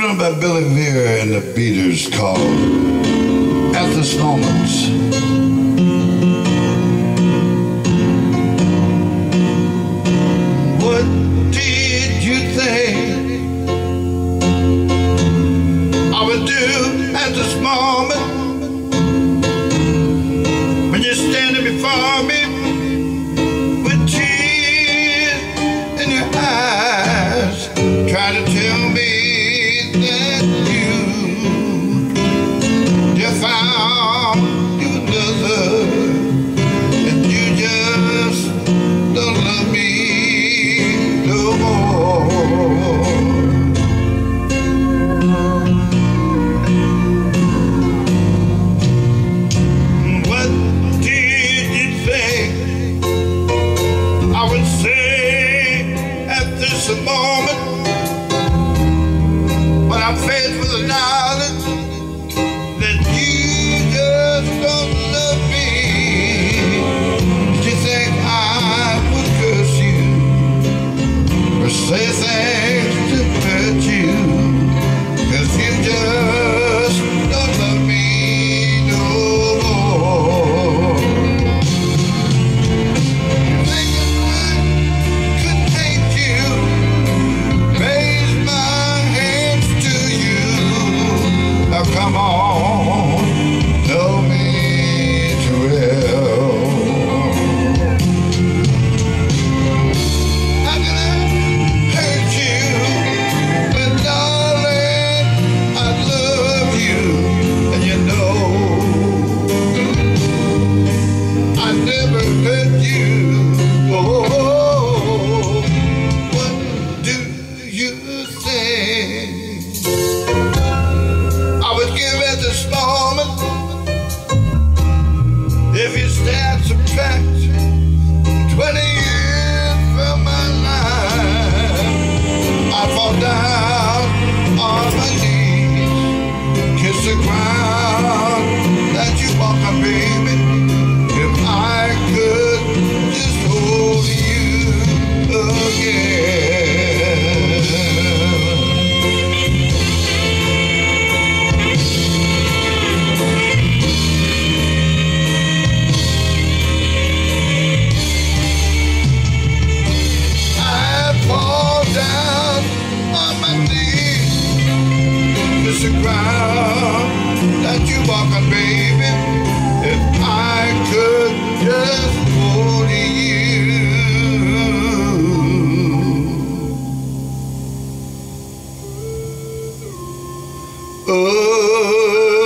written by Billy Vera and the Beaters called At This Moment. What did you think I would do at this moment that you just found and you just don't love me no more. What did you I would say after some more? Parker, baby, if I could just hold you. Oh.